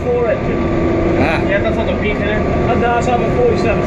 spoorweg. Ah. Ja. Ah, je hebt dat van de vliegen. En daar zijn we voor staan.